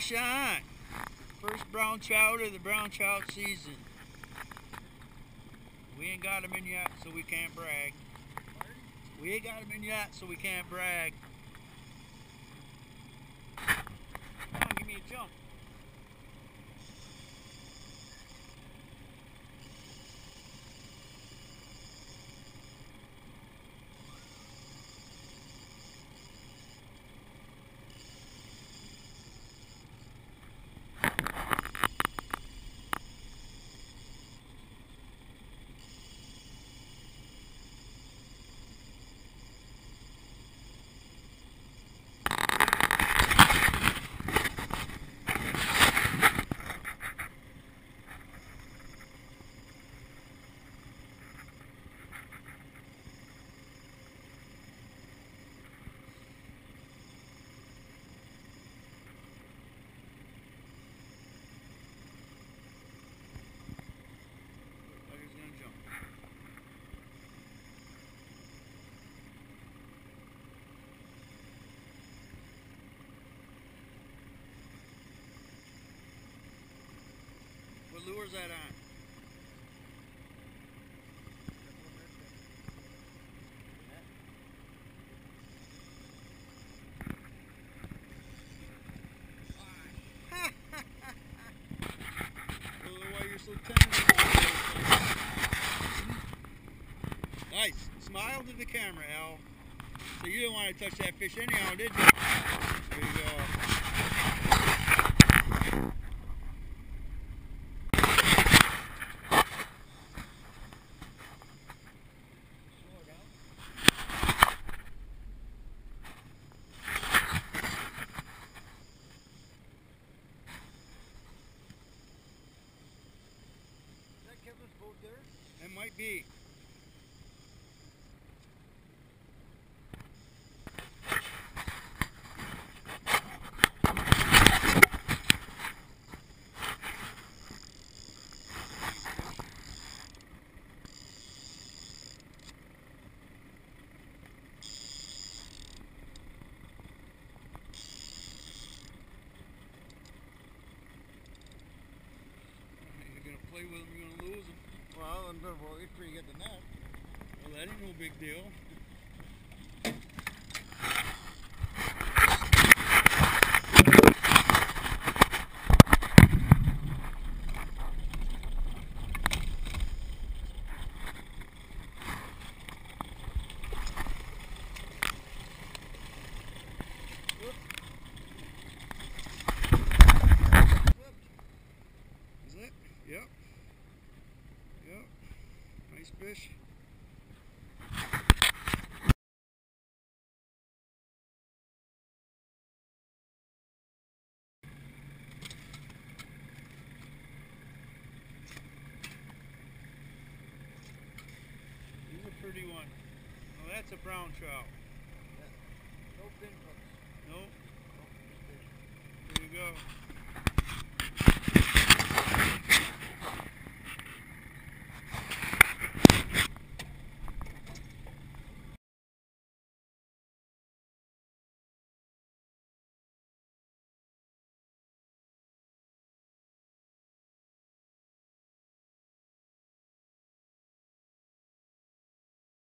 on. First brown trout of the brown trout season. We ain't got got 'em in yet, so we can't brag. We ain't got got 'em in yet, so we can't brag. Come on, give me a jump. What that on? Nice. Smile to the camera, Al. So you didn't want to touch that fish anyhow, did you? There you go. Might be. Play with them, you're gonna lose them. Well, gonna wait for you get the net. Well, that ain't no big deal. 31. Now that's a brown trout. Yeah. No pinhooks. Nope. There you go.